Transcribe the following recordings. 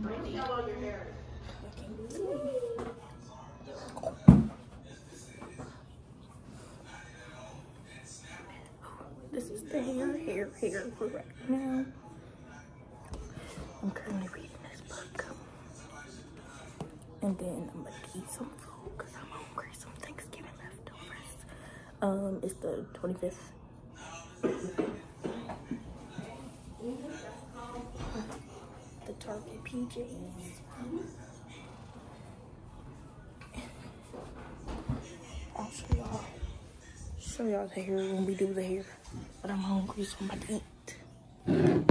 This is the hair, hair, hair for right now. I'm currently reading this book. And then I'm gonna eat some food because I'm hungry. Some Thanksgiving leftovers. Um, it's the 25th. The Target PJs. I'll show y'all show y'all the hair when we do the hair. But I'm hungry, so I'm about to eat.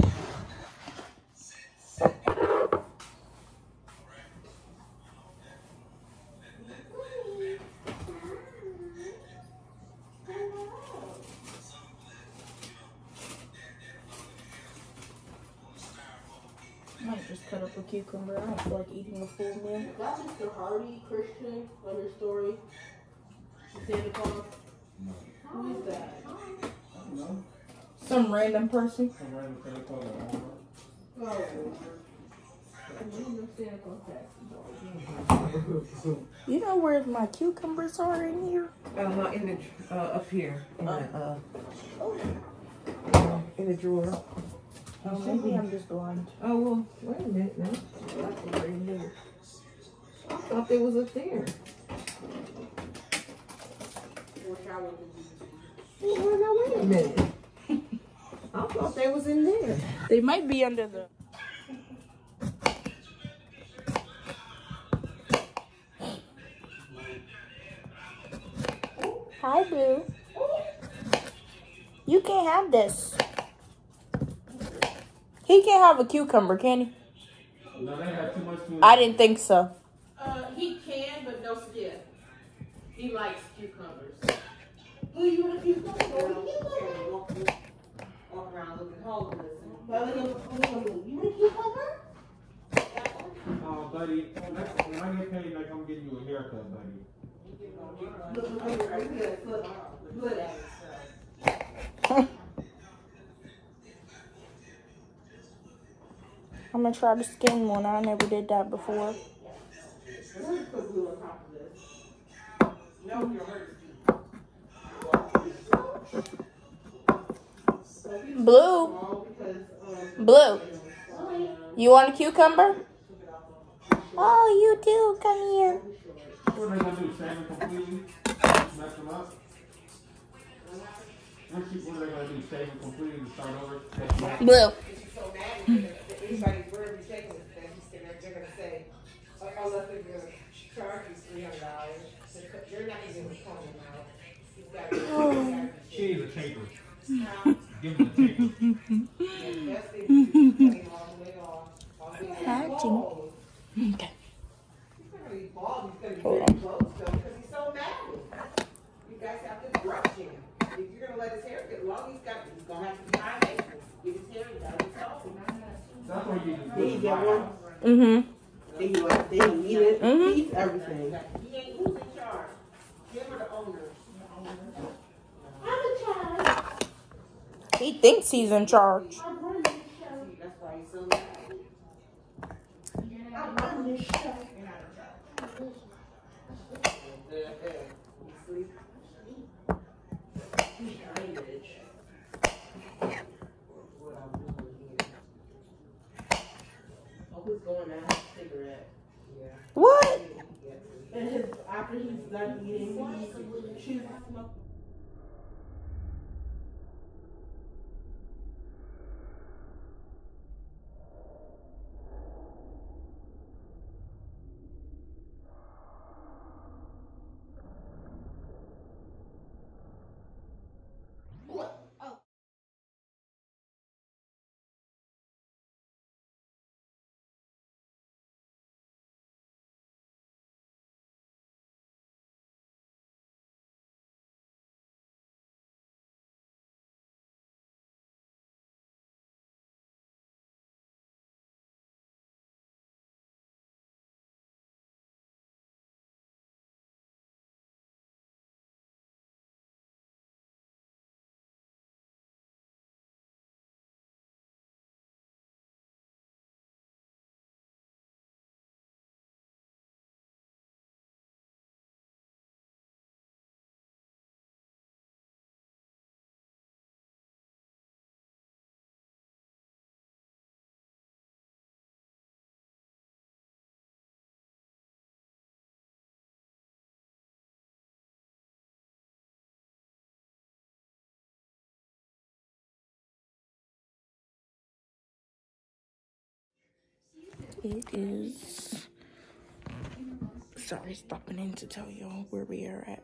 Might just cut up a cucumber. I don't feel like eating a full meal. That's Mr. Hardy, Christian, on your story. Santa Claus. Who is that? Some random person. Oh, Lord. I didn't know Santa Claus had You know where my cucumbers are in here? Uh, in the, uh, up here, in the, uh, in the drawer. Oh, maybe I'm just blind. Oh, well, wait a minute now. That's very new. I thought they was up there. Or Well, now, wait a minute. I thought they was in there. They might be under the. Hi, Boo. You can't have this. He can't have a cucumber, can he? No, they have too much food. I didn't think so. Uh, he can, but no skin. He likes cucumbers. Oh, you want a cucumber? Walk, walk around looking homeless. You want a cucumber? Oh, buddy, next, when I get paid, like, I'm getting you a haircut, buddy. Look, look, look, look, good, look, good at it. I'm gonna try the skin one. I never did that before. Let me put glue on top of this. No, you're hurting. Blue, blue. You want a cucumber? Oh, you do. Come here. What are they gonna do, shave them completely? Mess them up? What you- what are they gonna do, shave them completely and start over? Take them out? Blue. She's so mad that anybody wherever you that he's gonna, they're gonna say, oh, unless they're gonna charge you three hundred dollars. You're not gonna give a phone out. You've got to. Oh. She needs a taper. Give them a taper. The best thing to do is cut him all the way off. All the way off. Okay. He's gonna be bald, he's gonna be Hold very close though, because he's so mad. You guys have to brush him. If you're gonna let his hair get long, he's got, he's gonna have to be high maintenance. Get his hair down, it's all. That's why you just. Did he get one? Mm-hmm. Did he like, did he eat it? Mhm. He eats everything. He ain't, who's in charge? Him or the owner? He thinks he's in charge. See, That's why he's so mad. You sleep? What I'm doing here. Oh, who's going to have a cigarette? Yeah. What? And his, after he's done eating, he chooses to smoke it is. Sorry, stopping in to tell y'all where we are at.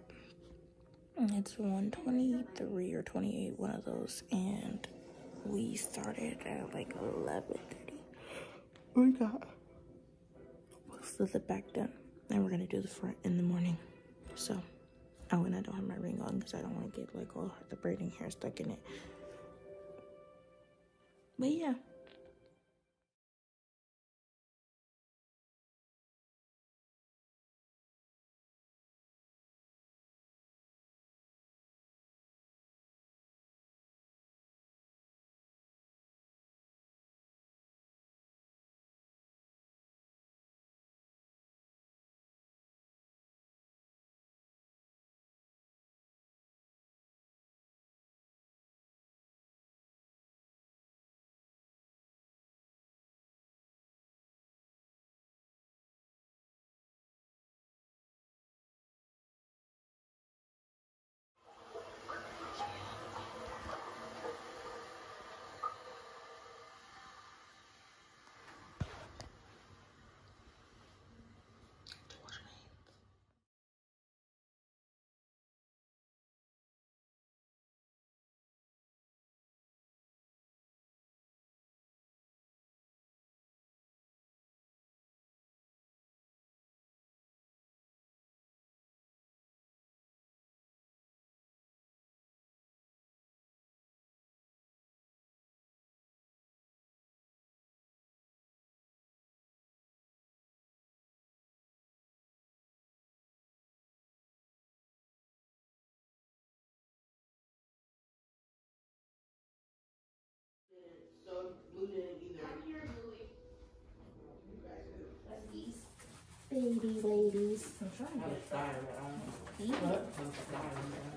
It's 123 or 28, one of those, and we started at like 11:30. We got most of the back done, and we're gonna do the front in the morning. So, oh, and I don't have my ring on because I don't want to get like all the braiding hair stuck in it. But yeah. So blue didn't either. Baby ladies.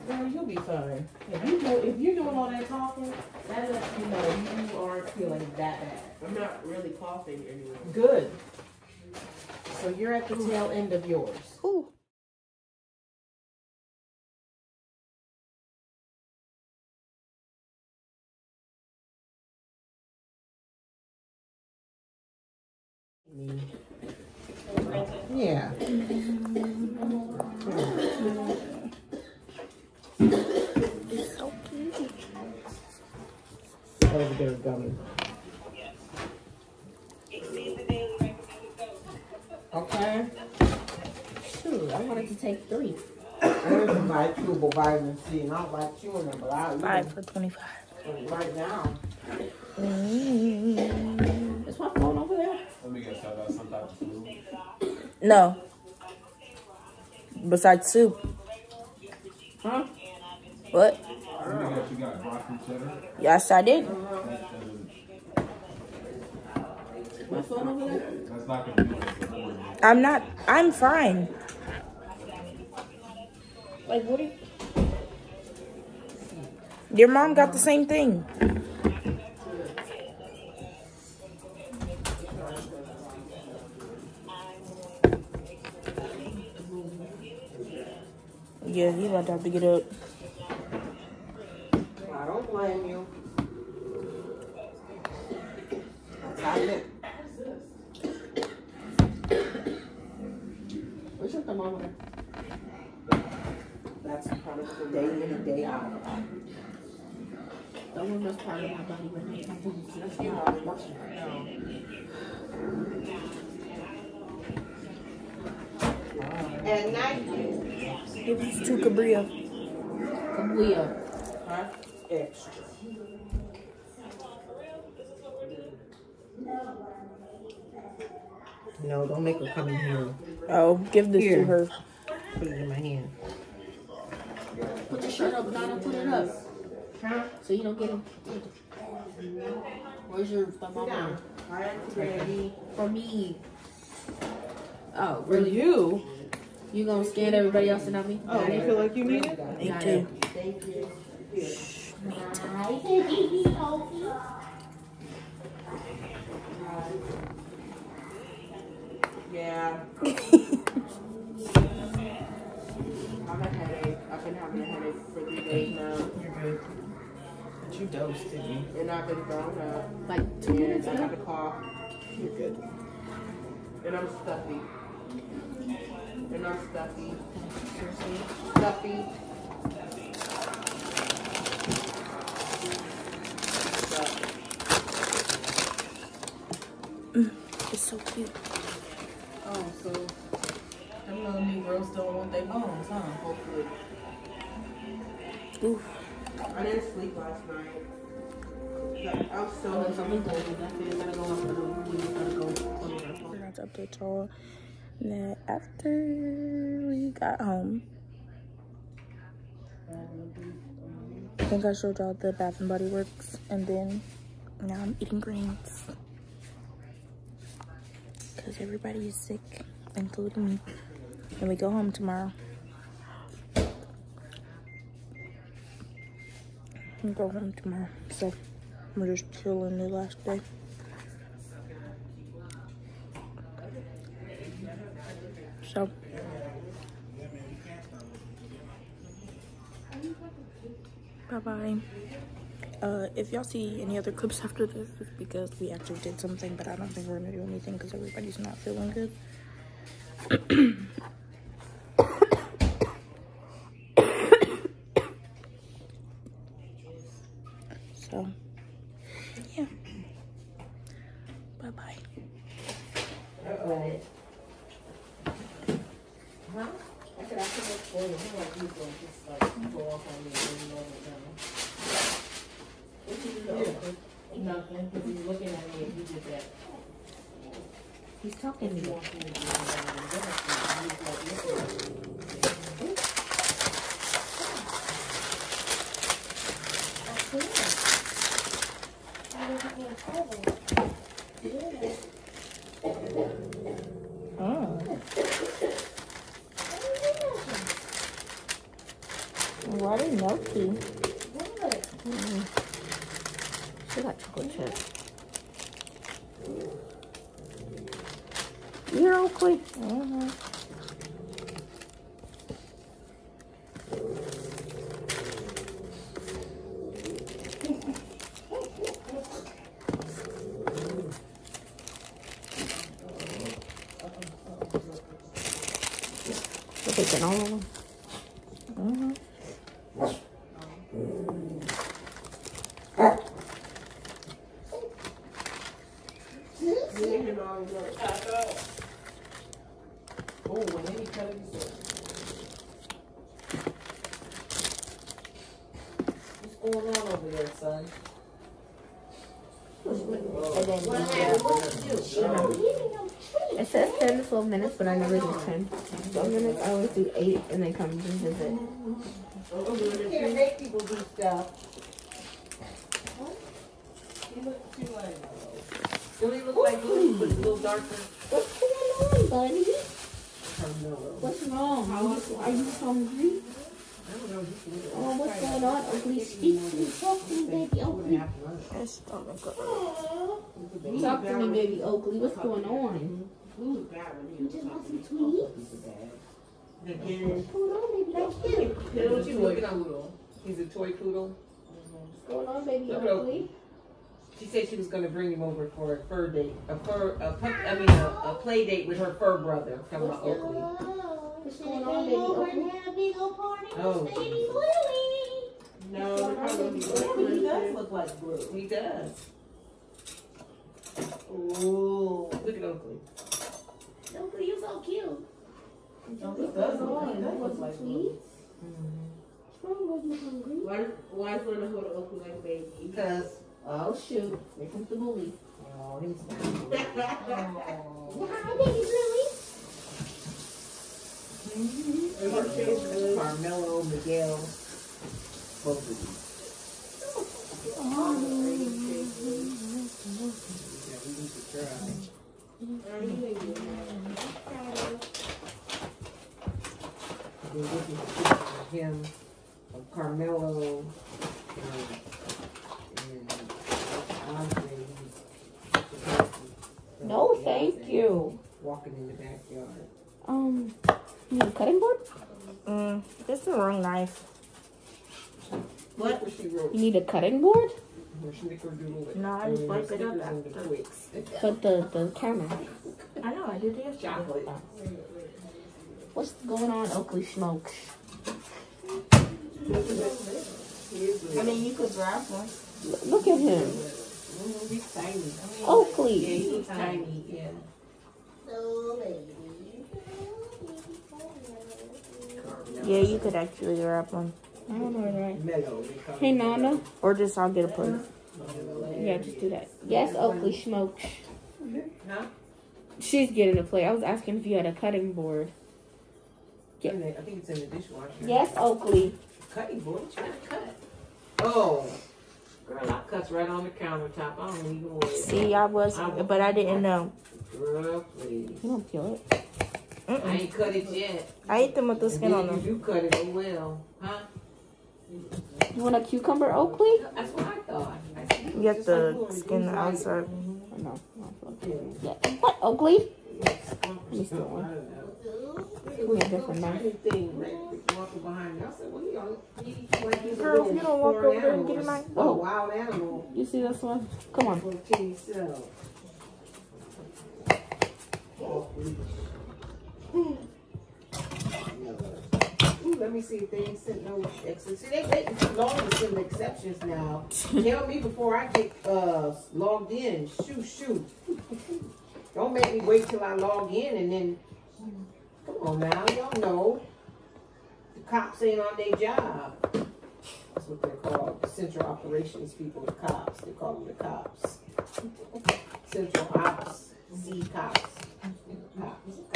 Girl, you'll be fine. If you go, if you're doing all that talking, that lets you know you aren't feeling that bad. I'm not really coughing anymore. Good. So you're at the tail end of yours. Ooh. There's my chewable vitamin C, and I don't like chewing them, but I'll eat Five for 25. them right now. Mm. Is my phone over there? Let me guess, I got some type of flu. No. Besides soup. Huh? What? Let me guess, you got broccoli cheddar? Yes, I did. My phone over there? That's not gonna be on the board. I'm not. I'm fine. Like, what are you? Your mom got the same thing. Yeah, he about to have to get up. I don't blame you. That's how it is. Where's your thermometer? That's part of the day in and day out. One part of my body when I my boobs. That's You not know, I'm watching right now. At night, Give these two Cabria. Kabuya. huh? Extra. No, don't make her come in here. Oh, give this to her. Put it in my hand. Put your shirt up, Donna. Put it up. Huh? So you don't get him. Where's your Sit thermometer? down. Ready. For me. Oh, For really? you. You gonna scan everybody else and not me? Oh, you feel like you need it? Me Got too. Thank you. Here. Yeah. been having a headache for three days now. You're good. But you dosed, didn't you? And I've been thrown up. Like two And minutes I ago. got a cough. You're good. And I'm stuffy. And I'm stuffy. Stuffy. It's so cute. Oof. I didn't sleep last night. Like, I was so uncomfortable. I feel gotta go up to the we gotta go phone. forgot to update y'all that after we got home, I think I showed y'all the Bath and Body Works, and then now I'm eating greens because everybody is sick, including me. And we go home tomorrow. We go home tomorrow, so we're just chilling the last day. So. Bye bye. Uh, if y'all see any other clips after this, it's because we actually did something, but I don't think we're gonna do anything because everybody's not feeling good. Huh? I said I can look for you. How about you just like go off on me and you know it down? What you do? Nothing, because he's looking at me and he did that. He's talking to me. wants me to do it, and then he's like, looking at me. Oh. Mm. She got chocolate chip. You're Oakley. Mm-hmm. You're taking all of them. Mm-hmm. Me and him always like, Oh, when any cut of his What's going on over there, son? And then It says 10 to 12 minutes, but I never do 10. 12 minutes, I always do 8 and then come and visit. You can't make people do stuff. You look too like. Do he look like Blue, but a little darker? What's going on, buddy? What's wrong? Are you, are you hungry? I don't know. Oh, what's going on, Oakley? Speak to me. Talk to me, baby Oakley. It's stomach. Talk to me, baby Oakley. What's going on? Who's bad when he You just want some sweets? Again. Hold on, baby. Like you. What you looking at? He's a toy poodle. What's going on, baby Look Oakley? She said she was gonna bring him over for a fur date, a fur, a pup, I mean, a, a play date with her fur brother from What's going Oakley. What's oh. going on, baby Oakley? Oh, No, probably he does look like blue. he does. Ooh. Look at Oakley. Oakley, you're so cute. He does look, he does look like blue. What's wrong? Was you hungry? Why, why is Lena hold Oakley like a baby? Because, Oh, shoot. Here comes the bully. oh, he's Hi, oh. baby Billy. And her face is- Carmelo, Miguel, both of these. Then this is a picture of him, of Carmelo, and, and Andre. he's supposed to- No, thank you. Walking in the backyard. Um, you need a cutting board? Mm, this is the wrong knife. What? What she wrote, You need a cutting board? Her snickerdoodle. No, I just and wipe it up Snickers and the after. But the, the camera. I know, I did it yesterday. Chocolate. What's going on, Oakley Smokes? I mean, you could grab one. Look at him. He's tiny. Yeah, Oakley. he's tiny, yeah. Yeah, you could actually grab one. I don't know, right? Mellow. they call Hey, Nana. Or just I'll get a plate. Yeah, just do that. Yes, Oakley Smokes. Huh? She's getting a plate. I was asking if you had a cutting board. Yeah. In I think it's in the dishwasher. Yes, Oakley. Cutting board, what you gotta cut? Oh, girl, I cuts right on the countertop. I don't even worry. See, I was, but I didn't know. Girl, please. You don't peel it. I ain't cut it yet. I ate them with the skin on Then them. You cut it, oh well. Huh? You want a cucumber, Oakley? That's what I thought. I You get the like skin these outside. like-. Oh, no. no, Yeah. Yeah. What, Oakley? Yes. me steal one. I don't. We have different Tiny knife. thing, right, walking behind me. I said, well, he on, he, like he's a Girl, little you don't walk over there and get or mine. s- Oh. Wild animal. You see this one? Come on. Let me see if they ain't sent no exceptions. See, they too long to send exceptions now. Tell me before I get uh logged in. Shoot, shoot. Don't make me wait till I log in and then. Come on now, y'all know. The cops ain't on their job. That's what they're called. The Central operations people, the cops. They call them the cops. Central ops, C cops. Cops, cops ain't talking.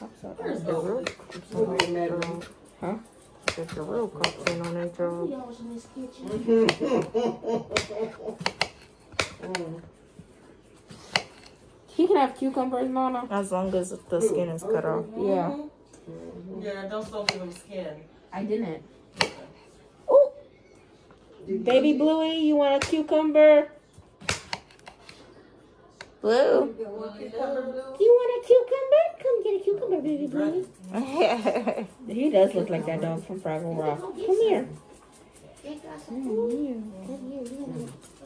Where's the real? Who ain't mad at me? Huh? Get the real cops in on that job. Mm. He can have cucumbers, Nana. As long as the skin is cut off. Yeah. Yeah, don't still give them skin. I didn't. Oh, baby Bluey, you want a cucumber? Blue. You want a cucumber? Come get a cucumber, baby Bluey. He does look like that dog from Fraggle Rock. Come here. Come here.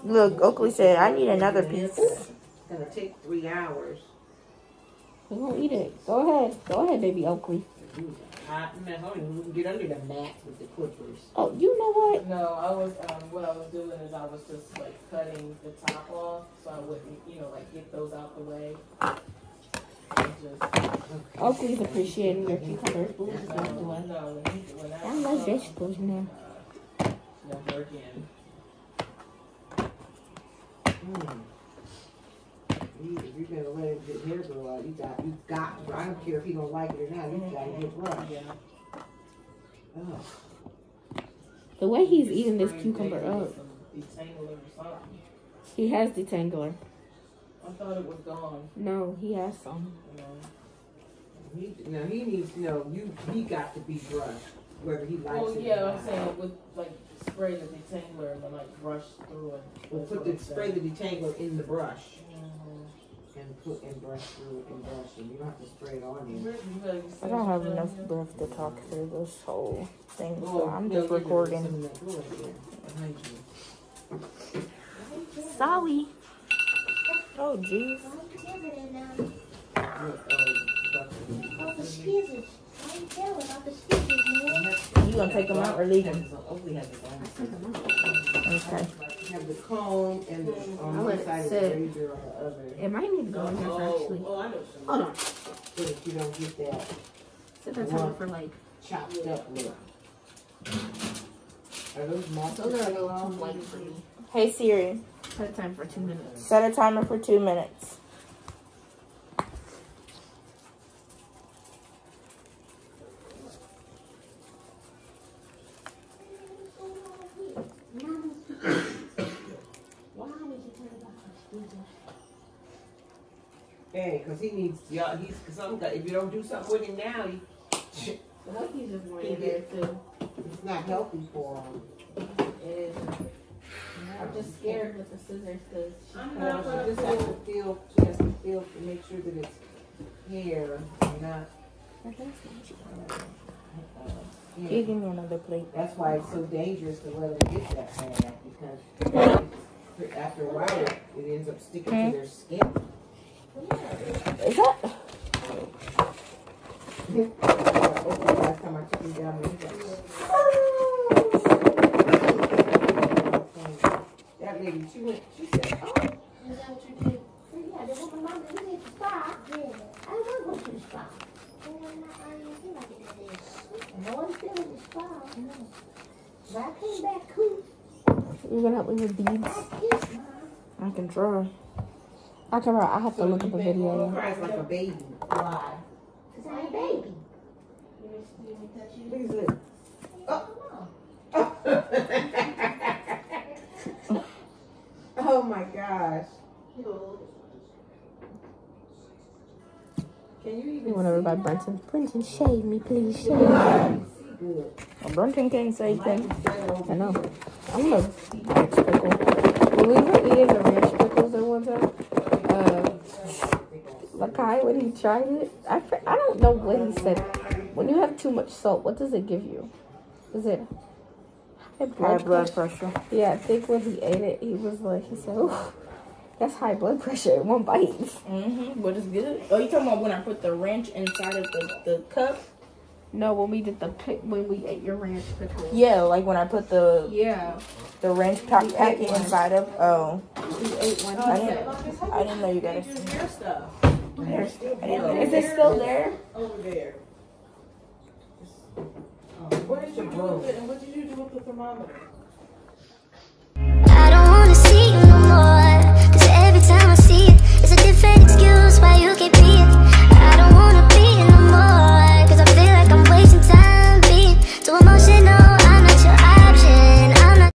Look, Oakley said, I need another piece. It's gonna take three hours. We're gonna eat it. Go ahead. Go ahead, baby Oakley. Hot mess. I don't even want to get under the mat with the clippers. Oh, you know what? No, I was, um, what I was doing is I was just like cutting the top off, so I wouldn't, you know, like get those out the way. And just, Oakley's appreciating your cucumbers. Bluey's um, not doing. no, when he, when I. I like vegetables now. Mm. You, if you're gonna let his hair grow out, you got, you got, to. I don't care if he don't like it or not, you gotta get brushed. Yeah. Ugh. The way he's eating this cucumber up, some Detangler or something. he has detangler. I thought it was gone, No, he has some. you know. He, now he needs to know, you, he got to be brushed, whether he likes Well, it or yeah, not. I'm saying with like spray the detangler and then like brush through it. Well, That's put the, I'm spray the detangler in the brush Mhm. and put, and brush through it and brush it, you don't have to spray it on You you. ready? You ready to I don't have enough breath to talk through this whole thing, so Oh, I'm yeah, just yeah, yeah, recording. some of that. Go ahead, yeah, behind you. Sorry. Oh, jeez. Look, bucket. You gonna take them out or leave them? Oakley has his own. Okay. Have the comb and the, on I'll one let it side the sit. razor on the other, It might need to go in here Oh, actually. oh, I know what you Hold on. so that you don't get that Set that timer for like. chopped up look. Are those moths? Those are a little too light for me. Hey Siri, Set a time for two minutes. set a timer for two minutes. Hey, cause he needs, yeah, he's, cause some guy, if you don't do something with him now, he, I hope he's just laying there too. it's not healthy for him. It is. I'm just scared with the scissors because I'm not she gonna just has to feel, she has to feel to make sure that it's hair, and not, uh, You hair. give me another plate. That's why it's so dangerous to let them get that bad, because after a while, it ends up sticking to their skin. Is that? Last time I took you down there, he was like, That lady, she went, she said, oh, Is that what you did? Yeah, they want my mom to hit the spa. Yeah. I don't want to go to the spa. Well, I didn't feel like it today. No one's feeling the spa. No. But I came back cool. You're gonna help me with beads? I kissed mom. I can try. I can. I have to look up a he video. cries like a baby. Why? Cause I'm a baby. Look at this. Oh my gosh. Can you even You want everybody Brenton? Brenton, shave me, please, shave me. Well, Brenton can't say thing. Stand over I know. I'm a ranch pickle. When we were eating the ranch pickles at one time, uh, Lakai, when he tried it, I, I don't know what he said. When you have too much salt, what does it give you? Is it high blood, pressure? Yeah, I think when he ate it, he was like, he said, "Ooh, that's high blood pressure in one bite." Mm-hmm. But it's good. Oh, you talking about when I put the ranch inside of the, the cup? No, when we did the pick, when we ate your ranch pickles. Yeah, like when I put the Yeah, the ranch pack, We packet inside of. Oh, we ate one. I didn't. I didn't know you guys. Your hair stuff I didn't know. Is it still there? over there. What is your broom? And what did you do with the thermometer? I don't wanna see you no more.